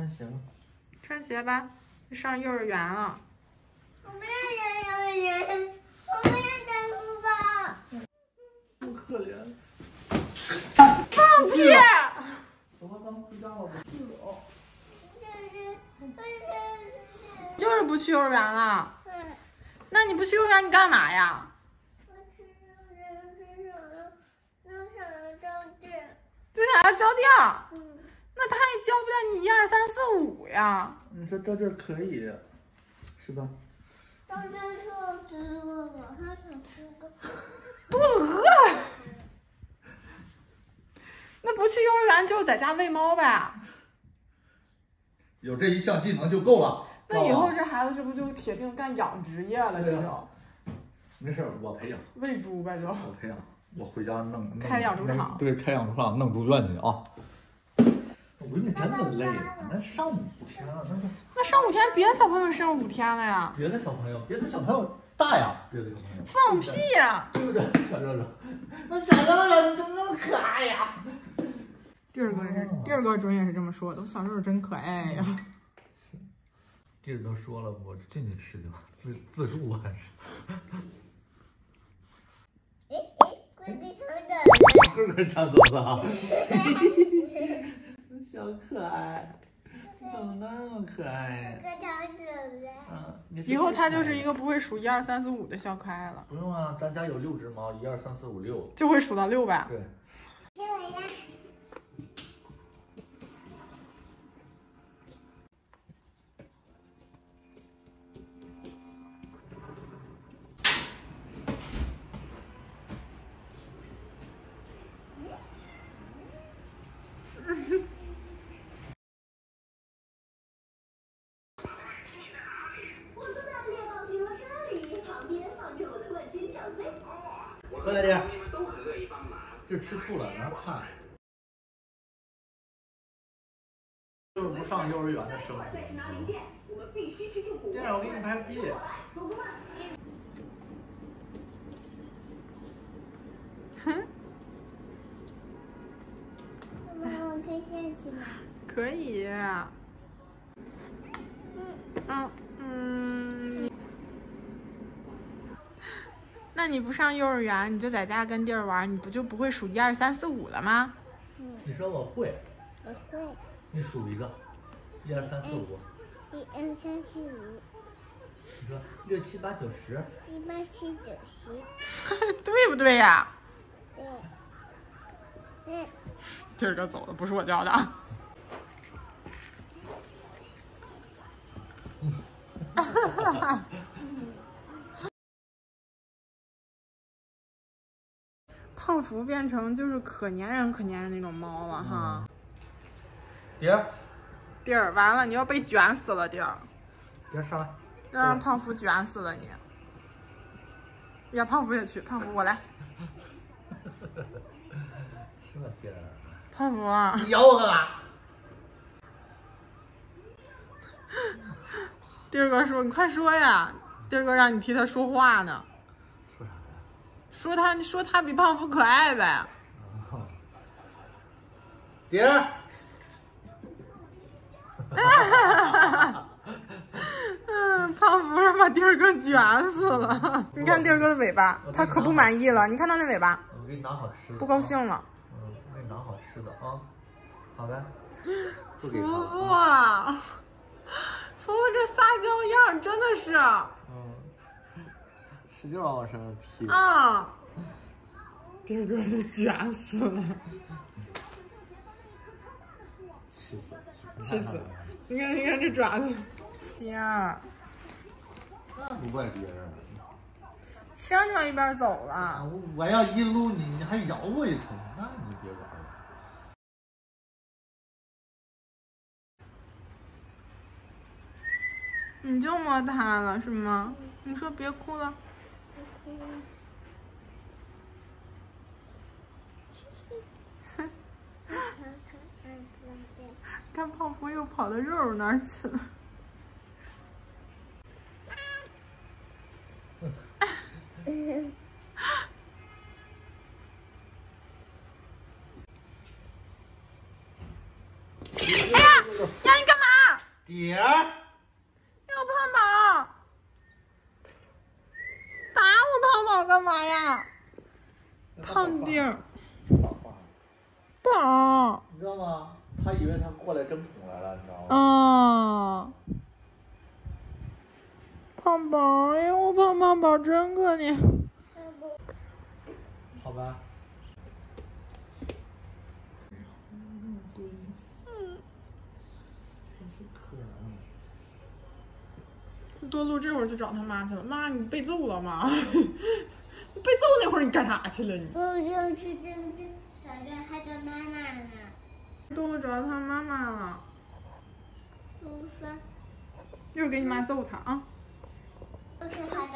穿鞋吗？穿鞋吧，上幼儿园了。我不要上幼儿园，我不要上书包。好可怜。放屁！走吧，咱们回家了。就是不去幼儿园了。嗯，那你不去幼儿园，你干嘛呀？我去幼儿园至少要要想要交卷。就想要交调，嗯，那他也教不了你一二三四五呀。你说到这儿可以，是吧？大家说我吃饿了，他想吃个。肚子饿了。那不去幼儿园就在家喂猫呗？有这一项技能就够了。那以后这孩子是不是就铁定干养殖业了？这对就没事，我培养，喂猪呗就。我培养，我回家弄弄开养猪场对，开养猪场弄猪圈去啊。我闺女真的累啊，那上五天了，那就那上五天，别的小朋友上五天了呀？别的小朋友，别的小朋友大呀，别的小朋友放屁呀！对不对？小热热，那小热热你怎么那么可爱呀？第二个也是，第二个准也是这么说的。我小时候真可爱呀。弟儿都说了，我进去吃去吧，自自助还是。哎哎，龟龟长的。个个抢走了啊！小可爱，怎么那么可爱龟长走了。啊？你以后他就是一个个不会数一二三四五的小可爱了，不用啊，咱家有六只猫，一二三四五六。就会数到六吧。对，过来点。就吃醋了，然后看。就是不上幼儿园的生活。再去拿零件，我们必须吃进虎这样我给你拍个屁。狗狗们，妈妈，我可以下去吗？可以。嗯嗯。那你不上幼儿园，你就在家跟弟儿玩，你不就不会数一二三四五了吗？嗯你说我会，我会。你数一个，一二三四五。一二三四五，你说六七八九十。一八七九十。对不对呀？对。嗯，弟儿哥走了，不是我教的啊。胖福变成就是可粘人可粘人那种猫了哈。蝶儿，弟儿，完了，你要被卷死了，弟儿，蝶儿上来。要让胖福卷死了你。呀，胖福也去，胖福我来，是吧，蝶儿？胖福啊，你咬我干嘛？弟儿哥说，你快说呀，弟儿哥让你替他说话呢？说他，你说他比胖福可爱呗。蝶儿，嗯，胖福让把弟儿哥卷死了。你看弟儿哥的尾巴，他可不满意了。你看他那尾巴，我给你拿好吃的。不高兴。了。嗯，我给你拿好吃的啊。好的。福他福了。啊，福福这撒娇样真的是嗯。使劲往我身上踢。啊，弟儿哥都卷死了，气死！气死！你看，你看这爪子，天啊，不怪别人。谁让你往一边走啊，了？我我要一撸你，你还咬我一口，那你别玩了。你就摸它了是吗？你说别哭了。看泡芙又跑到肉肉那儿去了。哎呀呀！你干嘛？点。要胖宝，打我胖宝干嘛呀？胖弟儿，宝，你知道吗？他以为他过来争宠来了，你知道吗？啊，胖宝，哎呦，我胖胖宝真可怜。好吧。多露这会儿去找他妈去了。妈，你被揍了吗？被揍那会儿你干啥去了呢？我想去镇镇小镇，还找妈妈呢。动物找到他妈妈了。我说，一会儿给你妈揍他啊。我去喊。